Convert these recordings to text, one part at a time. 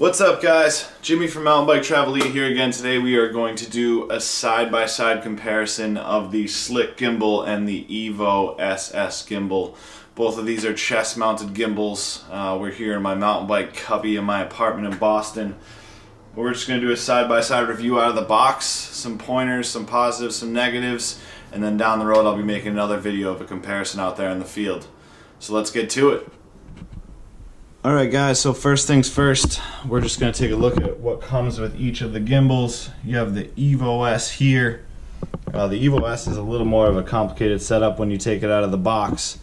What's up guys? Jimmy from Mountain Bike Travel Eat here again. Today we are going to do a side-by-side -side comparison of the Slick gimbal and the Evo SS gimbal. Both of these are chest mounted gimbals. Uh, we're here in my mountain bike cubby in my apartment in Boston. We're just going to do a side-by-side -side review out of the box, some pointers, some positives, some negatives, and then down the road I'll be making another video of a comparison out there in the field. So let's get to it. Alright guys, so first things first, we're just going to take a look at what comes with each of the gimbals. You have the Evo S here. Uh, the Evo S is a little more of a complicated setup when you take it out of the box.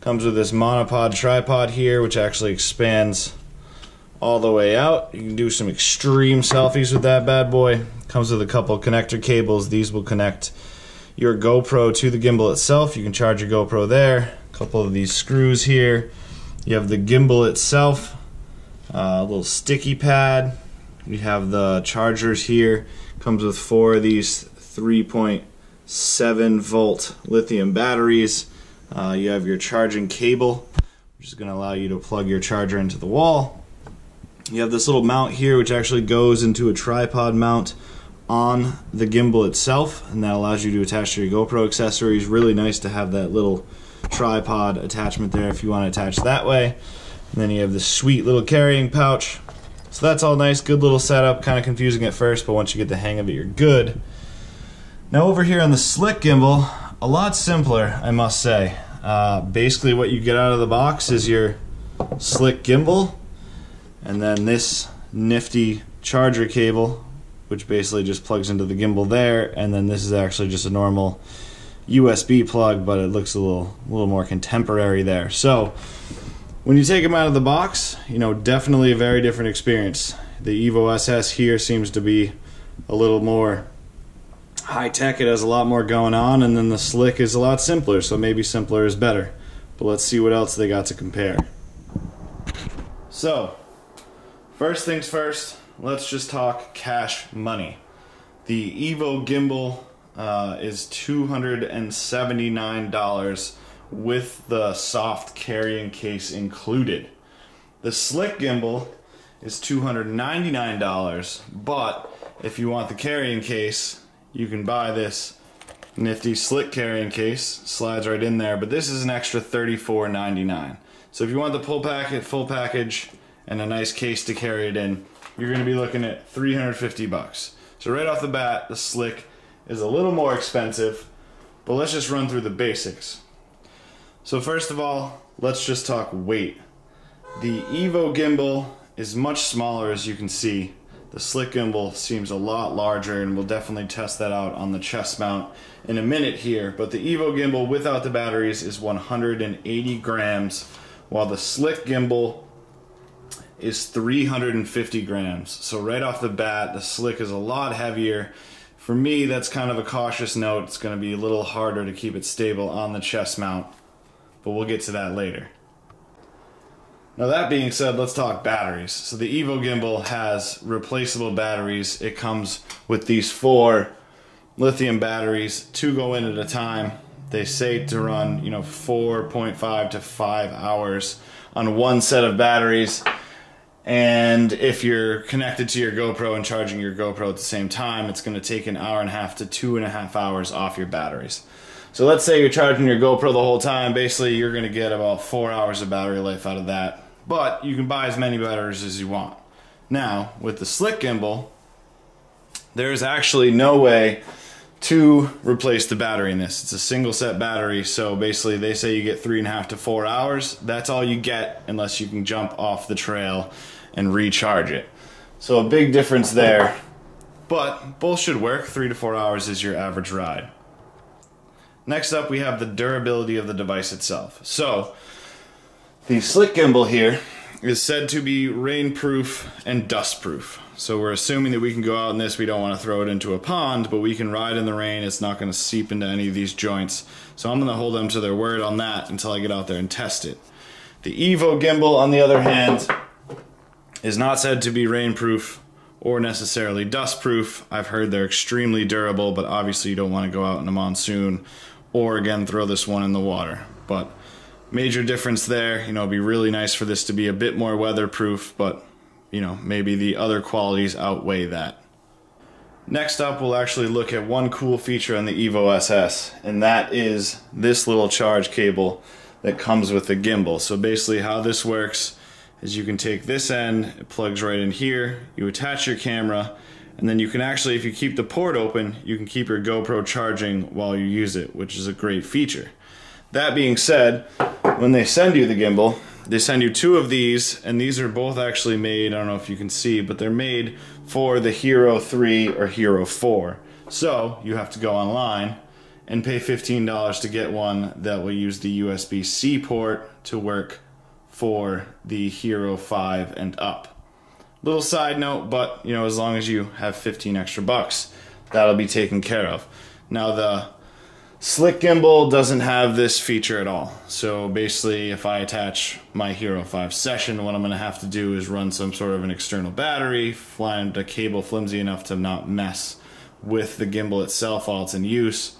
Comes with this monopod tripod here, which actually expands all the way out. You can do some extreme selfies with that bad boy. Comes with a couple connector cables. These will connect your GoPro to the gimbal itself. You can charge your GoPro there. A couple of these screws here you have the gimbal itself, uh, a little sticky pad. You have the chargers here. Comes with four of these 3.7 volt lithium batteries. Uh, you have your charging cable, which is going to allow you to plug your charger into the wall. You have this little mount here, which actually goes into a tripod mount on the gimbal itself, and that allows you to attach to your GoPro accessories. Really nice to have that little tripod attachment there if you want to attach that way. And then you have this sweet little carrying pouch. So that's all nice, good little setup, kind of confusing at first, but once you get the hang of it, you're good. Now over here on the slick gimbal, a lot simpler, I must say. Uh, basically what you get out of the box is your slick gimbal, and then this nifty charger cable, which basically just plugs into the gimbal there, and then this is actually just a normal USB plug, but it looks a little, a little more contemporary there. So when you take them out of the box, you know, definitely a very different experience. The Evo SS here seems to be a little more high tech. It has a lot more going on, and then the Slick is a lot simpler. So maybe simpler is better. But let's see what else they got to compare. So, first things first, let's just talk cash money. The Evo gimbal uh, is $279 with the soft carrying case included. The slick gimbal is $299, but if you want the carrying case, you can buy this nifty slick carrying case. Slides right in there, but this is an extra $34.99. So if you want the full packet, full package, and a nice case to carry it in, you're going to be looking at 350 bucks. So right off the bat, the Slick is a little more expensive, but let's just run through the basics. So first of all, let's just talk weight. The Evo gimbal is much smaller as you can see. The slick gimbal seems a lot larger and we'll definitely test that out on the chest mount in a minute here. But the Evo gimbal without the batteries is 180 grams while the slick gimbal is 350 grams. So right off the bat, the slick is a lot heavier for me, that's kind of a cautious note. It's going to be a little harder to keep it stable on the chest mount, but we'll get to that later. Now that being said, let's talk batteries. So the Evo gimbal has replaceable batteries. It comes with these four lithium batteries, two go in at a time. They say to run, you know, 4.5 to 5 hours on one set of batteries. And if you're connected to your GoPro and charging your GoPro at the same time, it's going to take an hour and a half to two and a half hours off your batteries. So let's say you're charging your GoPro the whole time. Basically, you're going to get about four hours of battery life out of that. But you can buy as many batteries as you want. Now, with the slick gimbal, there's actually no way to replace the battery in this. It's a single set battery, so basically they say you get three and a half to four hours. That's all you get unless you can jump off the trail and recharge it. So a big difference there, but both should work. Three to four hours is your average ride. Next up, we have the durability of the device itself. So the slick gimbal here is said to be rainproof and dustproof. So we're assuming that we can go out in this, we don't want to throw it into a pond, but we can ride in the rain, it's not going to seep into any of these joints. So I'm going to hold them to their word on that until I get out there and test it. The Evo gimbal, on the other hand, is not said to be rainproof or necessarily dustproof. I've heard they're extremely durable, but obviously you don't want to go out in a monsoon or again throw this one in the water. But major difference there, you know, it'd be really nice for this to be a bit more weatherproof, but you know, maybe the other qualities outweigh that. Next up, we'll actually look at one cool feature on the Evo SS, and that is this little charge cable that comes with the gimbal. So basically how this works is you can take this end, it plugs right in here, you attach your camera, and then you can actually, if you keep the port open, you can keep your GoPro charging while you use it, which is a great feature. That being said, when they send you the gimbal, they send you two of these, and these are both actually made, I don't know if you can see, but they're made for the Hero 3 or Hero 4. So you have to go online and pay $15 to get one that will use the USB-C port to work for the Hero 5 and up. Little side note, but you know, as long as you have 15 extra bucks, that'll be taken care of. Now the Slick Gimbal doesn't have this feature at all. So basically, if I attach my Hero 5 session, what I'm going to have to do is run some sort of an external battery, find a cable flimsy enough to not mess with the gimbal itself while it's in use.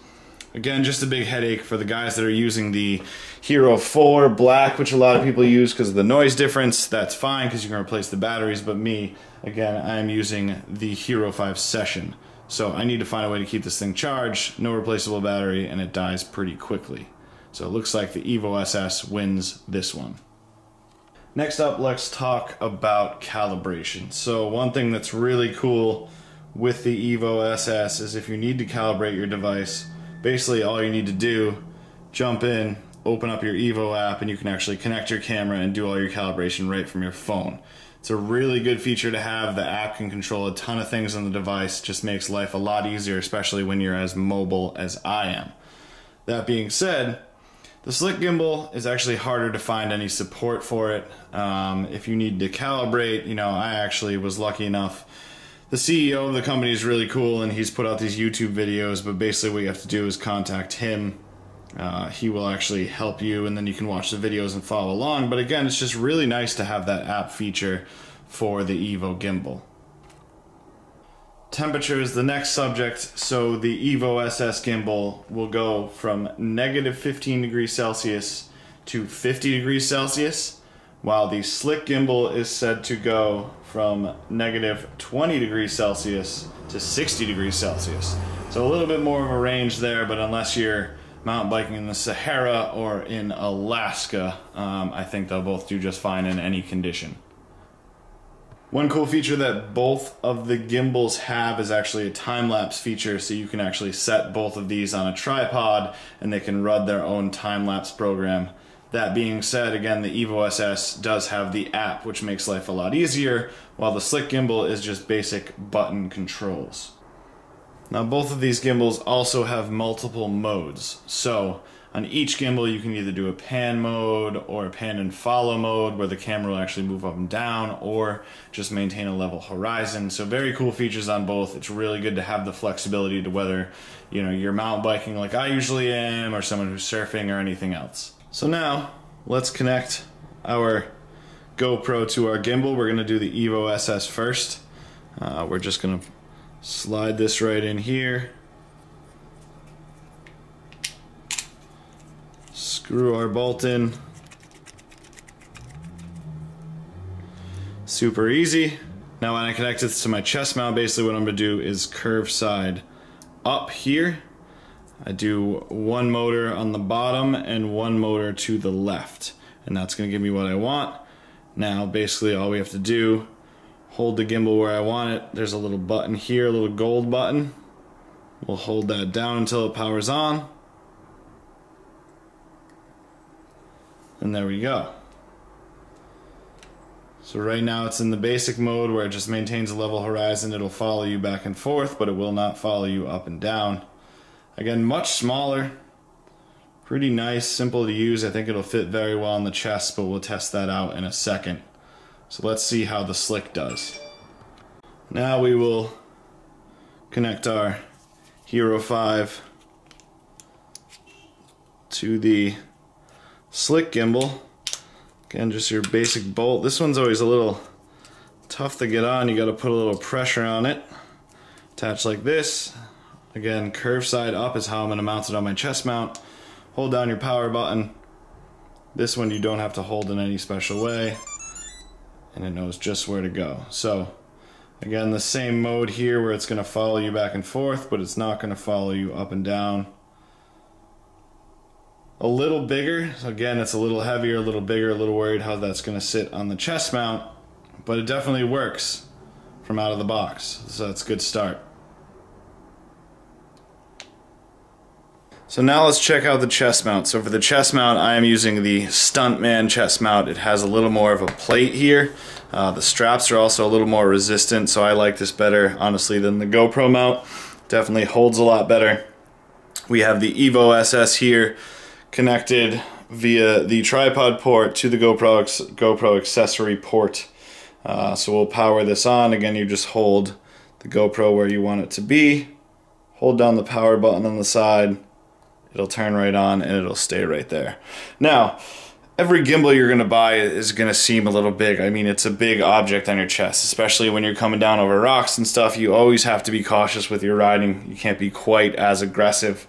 Again, just a big headache for the guys that are using the Hero 4 Black, which a lot of people use because of the noise difference. That's fine because you can replace the batteries, but me, again, I'm using the Hero 5 Session. So I need to find a way to keep this thing charged, no replaceable battery, and it dies pretty quickly. So it looks like the Evo SS wins this one. Next up, let's talk about calibration. So one thing that's really cool with the Evo SS is if you need to calibrate your device, basically all you need to do, jump in, open up your Evo app, and you can actually connect your camera and do all your calibration right from your phone. It's a really good feature to have. The app can control a ton of things on the device, just makes life a lot easier, especially when you're as mobile as I am. That being said, the Slick Gimbal is actually harder to find any support for it. Um, if you need to calibrate, you know, I actually was lucky enough. The CEO of the company is really cool and he's put out these YouTube videos, but basically what you have to do is contact him uh, he will actually help you, and then you can watch the videos and follow along. But again, it's just really nice to have that app feature for the Evo gimbal. Temperature is the next subject. So the Evo SS gimbal will go from negative 15 degrees Celsius to 50 degrees Celsius, while the Slick gimbal is said to go from negative 20 degrees Celsius to 60 degrees Celsius. So a little bit more of a range there, but unless you're mountain biking in the Sahara or in Alaska, um, I think they'll both do just fine in any condition. One cool feature that both of the gimbals have is actually a time-lapse feature, so you can actually set both of these on a tripod and they can run their own time-lapse program. That being said, again, the Evo SS does have the app, which makes life a lot easier, while the Slick Gimbal is just basic button controls. Now both of these gimbals also have multiple modes. So on each gimbal you can either do a pan mode or a pan and follow mode where the camera will actually move up and down or just maintain a level horizon. So very cool features on both. It's really good to have the flexibility to whether you know you're mountain biking like I usually am or someone who's surfing or anything else. So now let's connect our GoPro to our gimbal. We're to do the Evo SS first. Uh, we're just to Slide this right in here. Screw our bolt in. Super easy. Now when I connect this to my chest mount, basically what I'm gonna do is curve side up here. I do one motor on the bottom and one motor to the left. And that's gonna give me what I want. Now basically all we have to do hold the gimbal where I want it. There's a little button here, a little gold button. We'll hold that down until it powers on. And there we go. So right now it's in the basic mode where it just maintains a level horizon. It'll follow you back and forth, but it will not follow you up and down. Again, much smaller. Pretty nice, simple to use. I think it'll fit very well on the chest, but we'll test that out in a second. So let's see how the slick does. Now we will connect our Hero 5 to the slick gimbal. Again, just your basic bolt. This one's always a little tough to get on. You got to put a little pressure on it. Attach like this. Again, curve side up is how I'm to mount it on my chest mount. Hold down your power button. This one you don't have to hold in any special way and it knows just where to go. So again, the same mode here where it's going to follow you back and forth, but it's not going to follow you up and down. A little bigger, so again, it's a little heavier, a little bigger, a little worried how that's going to sit on the chest mount, but it definitely works from out of the box. So that's a good start. So now let's check out the chest mount. So for the chest mount, I am using the Stuntman chest mount. It has a little more of a plate here. Uh, the straps are also a little more resistant, so I like this better, honestly, than the GoPro mount. Definitely holds a lot better. We have the Evo SS here connected via the tripod port to the GoPro, GoPro accessory port. Uh, so we'll power this on. Again, you just hold the GoPro where you want it to be. Hold down the power button on the side It'll turn right on and it'll stay right there. Now, every gimbal you're gonna buy is gonna seem a little big. I mean, it's a big object on your chest, especially when you're coming down over rocks and stuff. You always have to be cautious with your riding. You can't be quite as aggressive.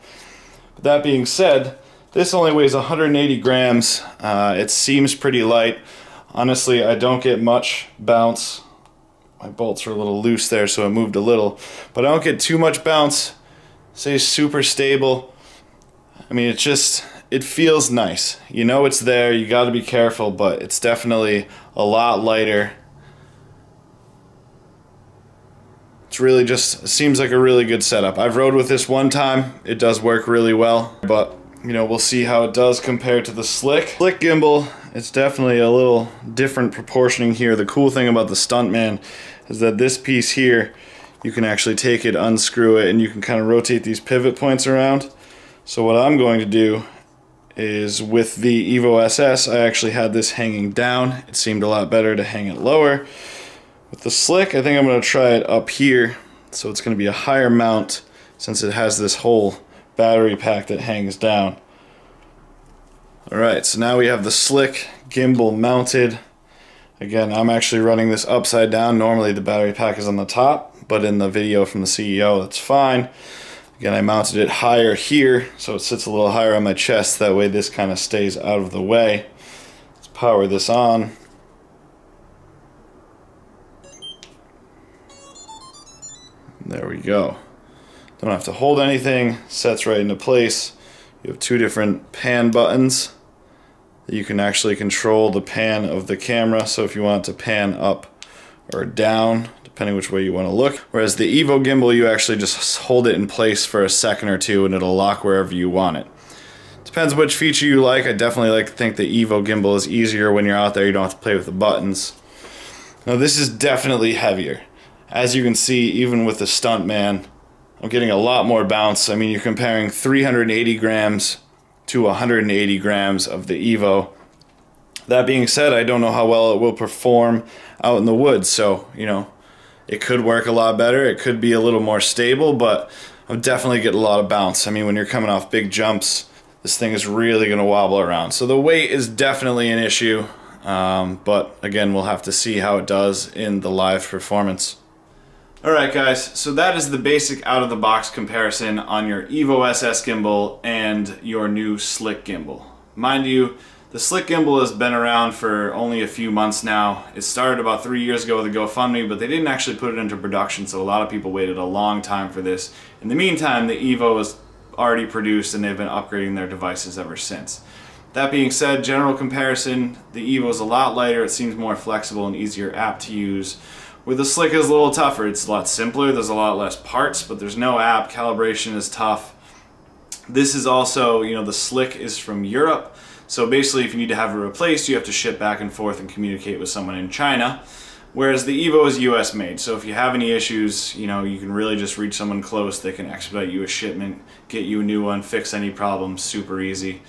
But that being said, this only weighs 180 grams. Uh, it seems pretty light. Honestly, I don't get much bounce. My bolts are a little loose there, so it moved a little. But I don't get too much bounce. Stays super stable. I mean, it's just, it feels nice. You know it's there, you got to be careful, but it's definitely a lot lighter. It's really just, seems like a really good setup. I've rode with this one time. It does work really well, but you know, we'll see how it does compared to the Slick. Slick gimbal, it's definitely a little different proportioning here. The cool thing about the Stuntman is that this piece here, you can actually take it, unscrew it, and you can kind of rotate these pivot points around. So what I'm going to do is with the Evo SS, I actually had this hanging down. It seemed a lot better to hang it lower. With the Slick, I think I'm going to try it up here. So it's going to be a higher mount since it has this whole battery pack that hangs down. Alright, so now we have the Slick gimbal mounted. Again, I'm actually running this upside down. Normally the battery pack is on the top, but in the video from the CEO, that's fine. Again, I mounted it higher here, so it sits a little higher on my chest. That way this kind of stays out of the way. Let's power this on. There we go. Don't have to hold anything, sets right into place. You have two different pan buttons. That you can actually control the pan of the camera, so if you want to pan up or down, depending which way you want to look. Whereas the Evo gimbal, you actually just hold it in place for a second or two and it'll lock wherever you want it. Depends which feature you like. I definitely like to think the Evo gimbal is easier when you're out there. You don't have to play with the buttons. Now this is definitely heavier. As you can see, even with the Stuntman, I'm getting a lot more bounce. I mean, you're comparing 380 grams to 180 grams of the Evo. That being said, I don't know how well it will perform out in the woods. So, you know, it could work a lot better. It could be a little more stable, but I'm definitely getting a lot of bounce. I mean, when you're coming off big jumps, this thing is really going to wobble around. So the weight is definitely an issue, um, but again, we'll have to see how it does in the live performance. Alright guys, so that is the basic out-of-the-box comparison on your Evo SS gimbal and your new Slick gimbal. Mind you, the Slick Gimbal has been around for only a few months now. It started about three years ago with a GoFundMe, but they didn't actually put it into production, so a lot of people waited a long time for this. In the meantime, the Evo is already produced and they've been upgrading their devices ever since. That being said, general comparison, the Evo is a lot lighter, it seems more flexible and easier app to use. With the Slick is a little tougher, it's a lot simpler, there's a lot less parts, but there's no app, calibration is tough. This is also, you know, the Slick is from Europe, so basically, if you need to have it replaced, you have to ship back and forth and communicate with someone in China. Whereas the Evo is US made, so if you have any issues, you know, you can really just reach someone close. They can expedite you a shipment, get you a new one, fix any problems, super easy.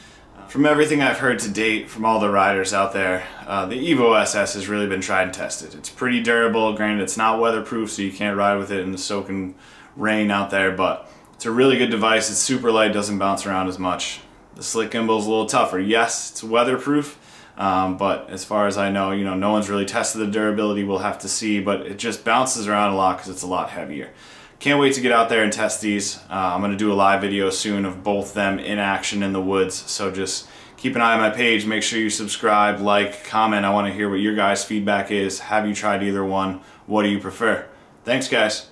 From everything I've heard to date from all the riders out there, uh, the Evo SS has really been tried and tested. It's pretty durable, granted it's not weatherproof so you can't ride with it in the soaking rain out there, but it's a really good device. It's super light, doesn't bounce around as much. The slick gimbal is a little tougher. Yes, it's weatherproof, um, but as far as I know, you know, no one's really tested the durability. We'll have to see, but it just bounces around a lot because it's a lot heavier. Can't wait to get out there and test these. Uh, I'm going to do a live video soon of both them in action in the woods, so just keep an eye on my page. Make sure you subscribe, like, comment. I want to hear what your guys' feedback is. Have you tried either one? What do you prefer? Thanks, guys.